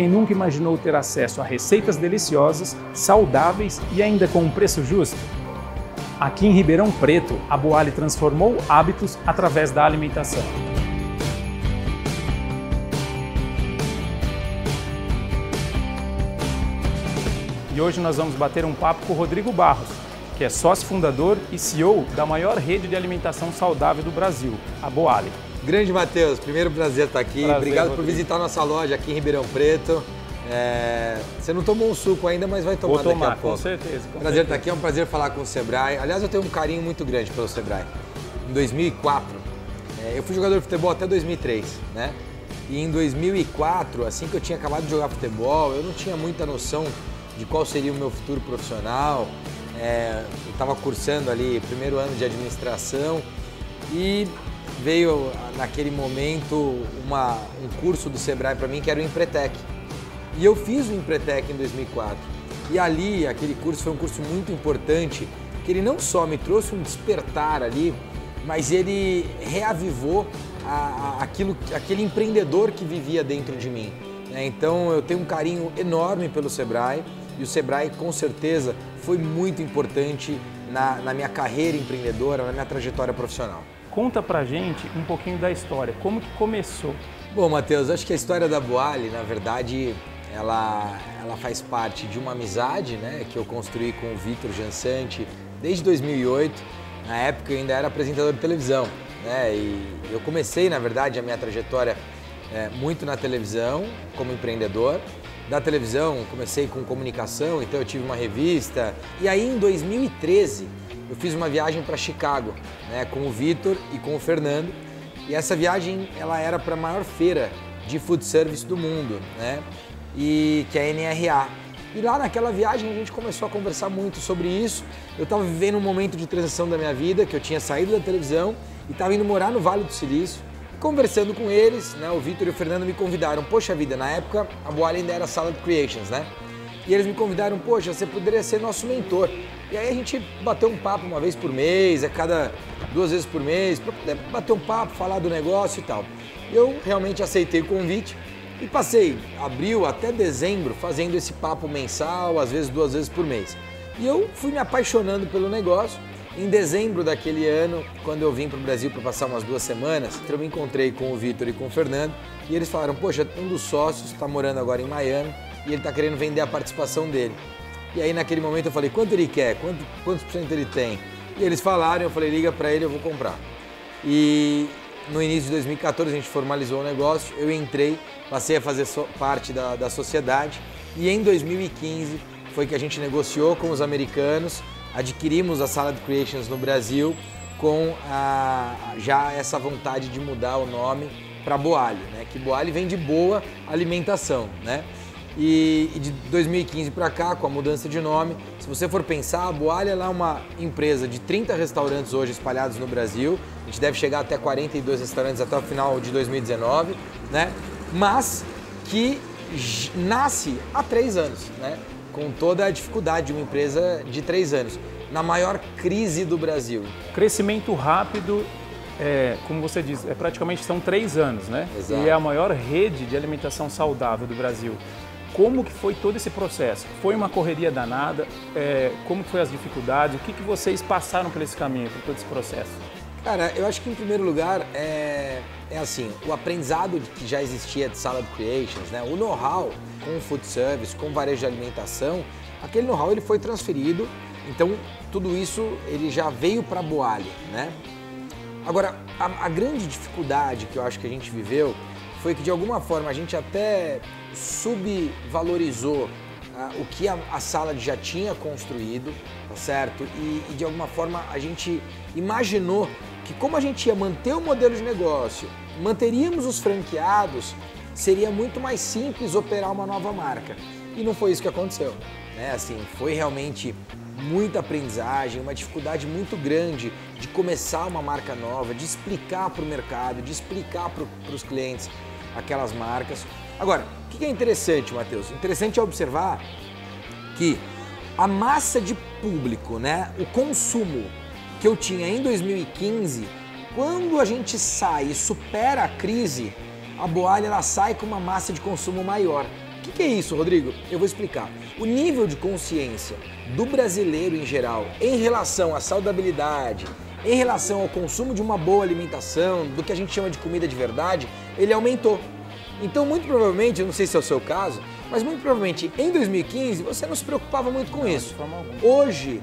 Quem nunca imaginou ter acesso a receitas deliciosas, saudáveis e ainda com um preço justo? Aqui em Ribeirão Preto, a Boali transformou hábitos através da alimentação. E hoje nós vamos bater um papo com o Rodrigo Barros, que é sócio fundador e CEO da maior rede de alimentação saudável do Brasil, a Boali. Grande Matheus, primeiro prazer estar aqui. Prazer, Obrigado Rodrigo. por visitar nossa loja aqui em Ribeirão Preto. É, Você não tomou um suco ainda, mas vai tomar Vou tomar, daqui a pouco. com certeza. com prazer certeza. estar aqui, é um prazer falar com o Sebrae. Aliás, eu tenho um carinho muito grande pelo Sebrae. Em 2004, é, eu fui jogador de futebol até 2003, né? E em 2004, assim que eu tinha acabado de jogar futebol, eu não tinha muita noção de qual seria o meu futuro profissional. É, eu estava cursando ali primeiro ano de administração e veio ah, naquele momento uma, um curso do Sebrae para mim que era o Empretec. E eu fiz o Empretec em 2004. E ali, aquele curso foi um curso muito importante, que ele não só me trouxe um despertar ali, mas ele reavivou a- a- aquilo, aquele empreendedor que vivia dentro de mim. né? Então eu tenho um carinho enorme pelo Sebrae e o Sebrae com certeza foi muito importante na, na minha carreira empreendedora, na minha trajetória profissional. Conta pra gente um pouquinho da história, como que começou. Bom, Matheus, acho que a história da Boali, na verdade, ela, ela faz parte de uma amizade né, que eu construí com o Vitor Jansante desde 2008. Na época eu ainda era apresentador de televisão. Né, e eu comecei, na verdade, a minha trajetória é, muito na televisão, como empreendedor. Da televisão, comecei com comunicação, então eu tive uma revista. E aí, em 2013, eu fiz uma viagem para Chicago, né, com o Vitor e com o Fernando. E essa viagem ela era para a maior feira de food service do mundo, né? E que é a NRA. E lá naquela viagem a gente começou a conversar muito sobre isso. Eu estava vivendo um momento de transição da minha vida, que eu tinha saído da televisão e estava indo morar no Vale do Silício. Conversando com eles, né, o Vitor e o Fernando me convidaram. Poxa vida, na época a Boali ainda era Salad Creations, né? E eles me convidaram, poxa, você poderia ser nosso mentor. E aí a gente bateu um papo uma vez por mês, a cada duas vezes por mês, para poder bater um papo, falar do negócio e tal. Eu realmente aceitei o convite e passei abril até dezembro fazendo esse papo mensal, às vezes duas vezes por mês. E eu fui me apaixonando pelo negócio. Em dezembro daquele ano, quando eu vim para o Brasil para passar umas duas semanas, eu me encontrei com o Vitor e com o Fernando e eles falaram: Poxa, um dos sócios está morando agora em Miami e ele está querendo vender a participação dele. E aí naquele momento eu falei: Quanto ele quer? Quanto, quantos por cento ele tem? E eles falaram, eu falei: Liga para ele, eu vou comprar. E no início de 2014 a gente formalizou o negócio, eu entrei, passei a fazer so- parte da, da sociedade e em 2015 foi que a gente negociou com os americanos, adquirimos a Salad Creations no Brasil com a- já essa vontade de mudar o nome para Boali, né? Que Boali vem de boa alimentação, né? E, e de 2015 para cá, com a mudança de nome, se você for pensar, a Boali é uma empresa de 30 restaurantes hoje espalhados no Brasil. A gente deve chegar até 42 restaurantes até o final de 2019, né? Mas que nasce há três anos, né? Com toda a dificuldade de uma empresa de três anos, na maior crise do Brasil. Crescimento rápido, é, como você diz, é praticamente são três anos, né? Exato. E é a maior rede de alimentação saudável do Brasil. Como que foi todo esse processo? Foi uma correria danada? É, como que foi as dificuldades? O que, que vocês passaram por esse caminho, por todo esse processo? Cara, eu acho que em primeiro lugar é, é assim, o aprendizado que já existia de Salad Creations, né? O know-how com food service, com varejo de alimentação, aquele know-how ele foi transferido, então tudo isso ele já veio para Boali, né? Agora, a, a grande dificuldade que eu acho que a gente viveu foi que de alguma forma a gente até subvalorizou ah, o que a, a Salad já tinha construído, tá certo? E, e de alguma forma a gente imaginou que como a gente ia manter o modelo de negócio, manteríamos os franqueados, seria muito mais simples operar uma nova marca. E não foi isso que aconteceu. Né? Assim, foi realmente muita aprendizagem, uma dificuldade muito grande de começar uma marca nova, de explicar para o mercado, de explicar para os clientes aquelas marcas. Agora, o que é interessante, Matheus? Interessante é observar que a massa de público, né, o consumo que eu tinha em 2015, quando a gente sai e supera a crise, a Boalha ela sai com uma massa de consumo maior. O que, que é isso, Rodrigo? Eu vou explicar. O nível de consciência do brasileiro em geral em relação à saudabilidade, em relação ao consumo de uma boa alimentação, do que a gente chama de comida de verdade, ele aumentou. Então, muito provavelmente, eu não sei se é o seu caso, mas muito provavelmente em 2015 você não se preocupava muito com Não, isso. Hoje,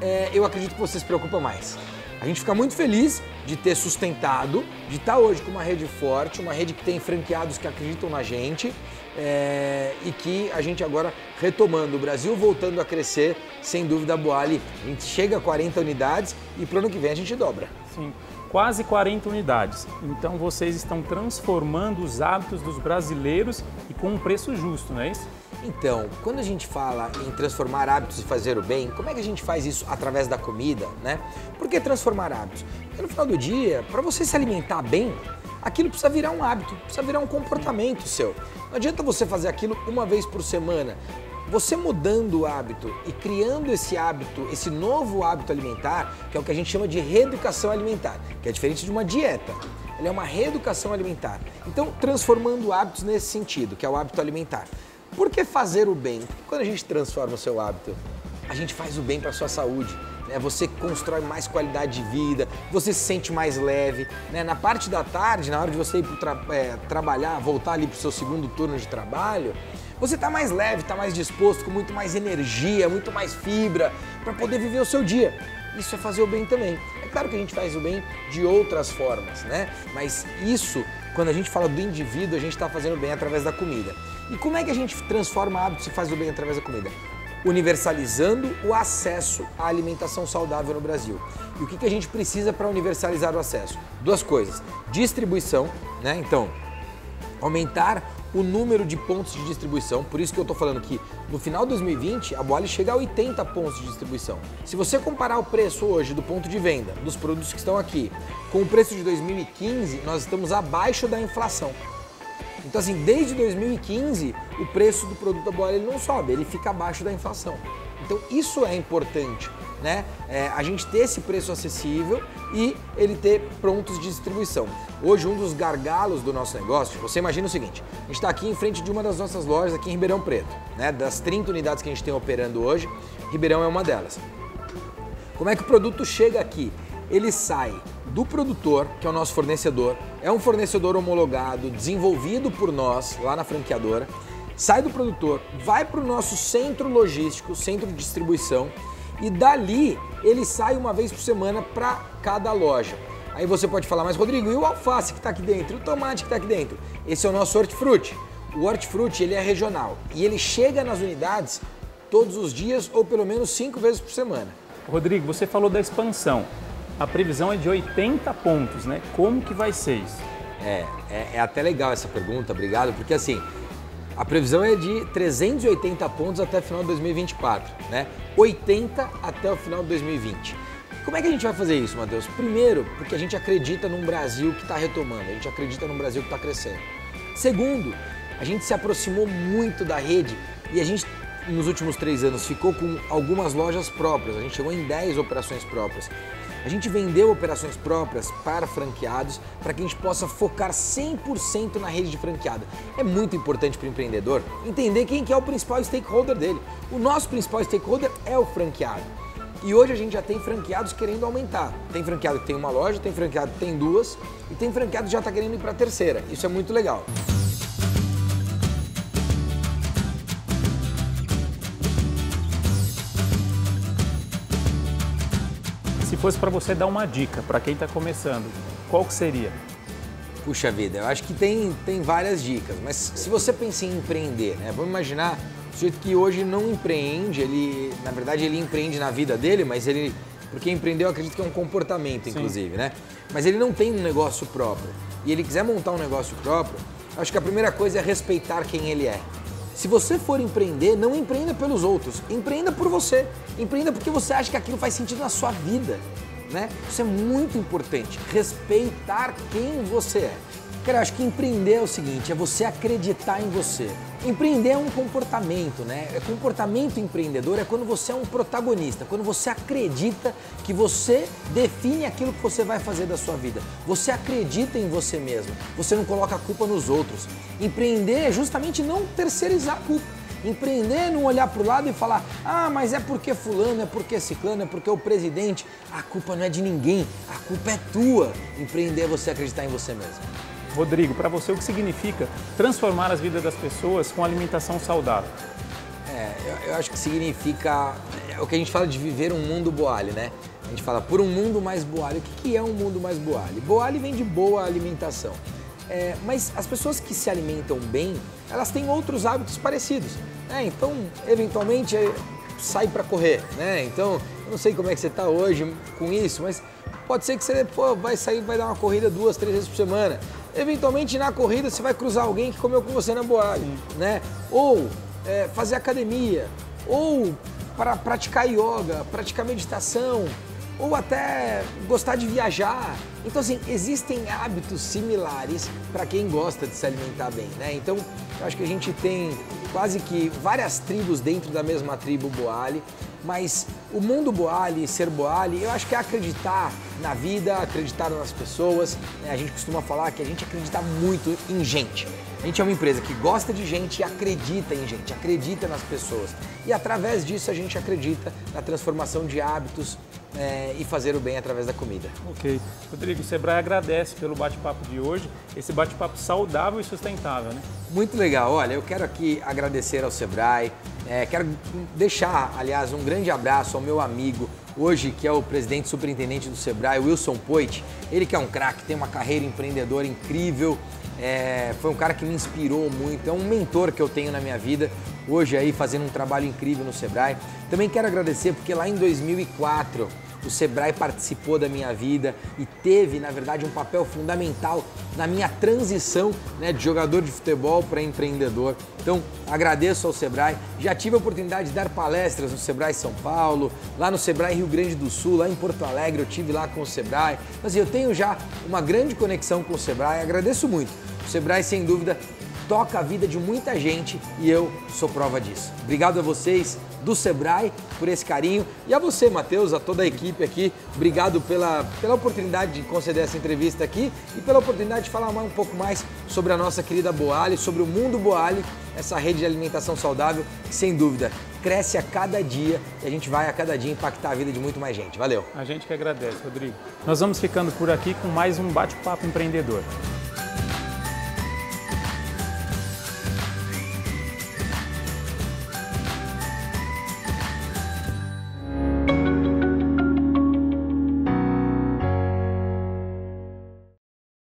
é, eu acredito que você se preocupa mais. A gente fica muito feliz de ter sustentado, de estar hoje com uma rede forte, uma rede que tem franqueados que acreditam na gente é, e que a gente agora retomando o Brasil, voltando a crescer, sem dúvida a Boali, a gente chega a 40 unidades e pro ano que vem a gente dobra. Sim, quase 40 unidades. Então vocês estão transformando os hábitos dos brasileiros e com um preço justo, não é isso? Então, quando a gente fala em transformar hábitos e fazer o bem, como é que a gente faz isso através da comida, né? Por que transformar hábitos? Porque no final do dia, para você se alimentar bem, aquilo precisa virar um hábito, precisa virar um comportamento seu. Não adianta você fazer aquilo uma vez por semana. Você mudando o hábito e criando esse hábito, esse novo hábito alimentar, que é o que a gente chama de reeducação alimentar, que é diferente de uma dieta. Ela é uma reeducação alimentar. Então, transformando hábitos nesse sentido, que é o hábito alimentar. Por que fazer o bem? Porque quando a gente transforma o seu hábito, a gente faz o bem para a sua saúde. Né? Você constrói mais qualidade de vida, você se sente mais leve. Né? Na parte da tarde, na hora de você ir tra é, trabalhar, voltar ali para o seu segundo turno de trabalho, você está mais leve, está mais disposto, com muito mais energia, muito mais fibra para poder viver o seu dia. Isso é fazer o bem também. É claro que a gente faz o bem de outras formas, né? Mas isso, quando a gente fala do indivíduo, a gente está fazendo o bem através da comida. E como é que a gente transforma hábitos e faz o bem através da comida? Universalizando o acesso à alimentação saudável no Brasil. E o que, que a gente precisa para universalizar o acesso? Duas coisas: distribuição, né? Então, aumentar o número de pontos de distribuição. Por isso que eu estou falando que no final de 2020 a Boali chega a 80 pontos de distribuição. Se você comparar o preço hoje do ponto de venda dos produtos que estão aqui com o preço de 2015, nós estamos abaixo da inflação. Então assim, desde 2015 o preço do produto da Boali não sobe, ele fica abaixo da inflação. Então isso é importante, né? É, a gente ter esse preço acessível e ele ter prontos de distribuição. Hoje um dos gargalos do nosso negócio, você imagina o seguinte, a gente está aqui em frente de uma das nossas lojas aqui em Ribeirão Preto, né? Das 30 unidades que a gente tem operando hoje, Ribeirão é uma delas. Como é que o produto chega aqui? Ele sai do produtor, que é o nosso fornecedor, é um fornecedor homologado, desenvolvido por nós lá na franqueadora, sai do produtor, vai para o nosso centro logístico, centro de distribuição, e dali ele sai uma vez por semana para cada loja. Aí você pode falar, mas Rodrigo, e o alface que está aqui dentro? E o tomate que está aqui dentro? Esse é o nosso hortifruti. O hortifruti ele é regional e ele chega nas unidades todos os dias ou pelo menos cinco vezes por semana. Rodrigo, você falou da expansão. A previsão é de 80 pontos, né? Como que vai ser isso? É, é, é até legal essa pergunta, obrigado, porque assim, a previsão é de 380 pontos até o final de 2024, né? 80 até o final de 2020. Como é que a gente vai fazer isso, Matheus? Primeiro, porque a gente acredita num Brasil que está retomando, a gente acredita num Brasil que está crescendo. Segundo, a gente se aproximou muito da rede e a gente, nos últimos três anos, ficou com algumas lojas próprias, a gente chegou em 10 operações próprias. A gente vendeu operações próprias para franqueados para que a gente possa focar 100% na rede de franqueada. É muito importante para o empreendedor entender quem que é o principal stakeholder dele. O nosso principal stakeholder é o franqueado. E hoje a gente já tem franqueados querendo aumentar. Tem franqueado que tem uma loja, tem franqueado que tem duas e tem franqueado que já está querendo ir para a terceira. Isso é muito legal. Fosse para você dar uma dica para quem está começando, qual que seria? Puxa vida, eu acho que tem, tem várias dicas, mas se você pensa em empreender, né? Vamos imaginar o sujeito que hoje não empreende, ele, na verdade, ele empreende na vida dele, mas ele, porque empreender eu acredito que é um comportamento, inclusive, né? Mas ele não tem um negócio próprio e ele quiser montar um negócio próprio, acho que a primeira coisa é respeitar quem ele é. Se você for empreender, não empreenda pelos outros, empreenda por você. Empreenda porque você acha que aquilo faz sentido na sua vida. Né? Isso é muito importante. Respeitar quem você é. Cara, acho que empreender é o seguinte, é você acreditar em você. Empreender é um comportamento, né? É comportamento empreendedor é quando você é um protagonista, quando você acredita que você define aquilo que você vai fazer da sua vida. Você acredita em você mesmo. Você não coloca a culpa nos outros. Empreender é justamente não terceirizar a culpa. Empreender é não olhar para o lado e falar, ah, mas é porque fulano, é porque ciclano, é porque o presidente. A culpa não é de ninguém, a culpa é tua. Empreender é você acreditar em você mesmo. Rodrigo, para você o que significa transformar as vidas das pessoas com alimentação saudável? É, eu, eu, acho que significa é o que a gente fala de viver um mundo boali, né? A gente fala por um mundo mais boali. O que, que é um mundo mais boali? Boali vem de boa alimentação. É, mas as pessoas que se alimentam bem, elas têm outros hábitos parecidos. Né? Então, eventualmente, é, sai para correr. Né? Então, eu não sei como é que você está hoje com isso, mas pode ser que você pô, vai sair, vai dar uma corrida duas, três vezes por semana. Eventualmente na corrida você vai cruzar alguém que comeu com você na boate, né? Ou é, fazer academia, ou para praticar yoga, praticar meditação, ou até gostar de viajar. Então, assim, existem hábitos similares para quem gosta de se alimentar bem, né? Então, eu acho que a gente tem quase que várias tribos dentro da mesma tribo Boali, mas o mundo Boali, ser Boali, eu acho que é acreditar na vida, acreditar nas pessoas. Né? A gente costuma falar que a gente acredita muito em gente. A gente é uma empresa que gosta de gente e acredita em gente, acredita nas pessoas. E através disso a gente acredita na transformação de hábitos é, e fazer o bem através da comida. Ok. Rodrigo, o Sebrae agradece pelo bate-papo de hoje, esse bate-papo saudável e sustentável, né? Muito legal. Olha, eu quero aqui agradecer ao Sebrae, é, quero deixar, aliás, um grande abraço ao meu amigo, hoje que é o presidente superintendente do Sebrae, Wilson Poit. Ele que é um craque, tem uma carreira empreendedora incrível, é, foi um cara que me inspirou muito, é um mentor que eu tenho na minha vida, hoje aí fazendo um trabalho incrível no Sebrae. Também quero agradecer porque lá em 2004 o Sebrae participou da minha vida e teve, na verdade, um papel fundamental na minha transição né, de jogador de futebol para empreendedor. Então, agradeço ao Sebrae. Já tive a oportunidade de dar palestras no Sebrae São Paulo, lá no Sebrae Rio Grande do Sul, lá em Porto Alegre, eu tive lá com o Sebrae. Mas eu tenho já uma grande conexão com o Sebrae, agradeço muito. O Sebrae, sem dúvida, toca a vida de muita gente e eu sou prova disso. Obrigado a vocês do Sebrae por esse carinho e a você, Matheus, a toda a equipe aqui. Obrigado pela, pela oportunidade de conceder essa entrevista aqui e pela oportunidade de falar um pouco mais sobre a nossa querida Boali, sobre o mundo Boali, essa rede de alimentação saudável que, sem dúvida, cresce a cada dia e a gente vai a cada dia impactar a vida de muito mais gente. Valeu! A gente que agradece, Rodrigo. Nós vamos ficando por aqui com mais um bate-papo empreendedor.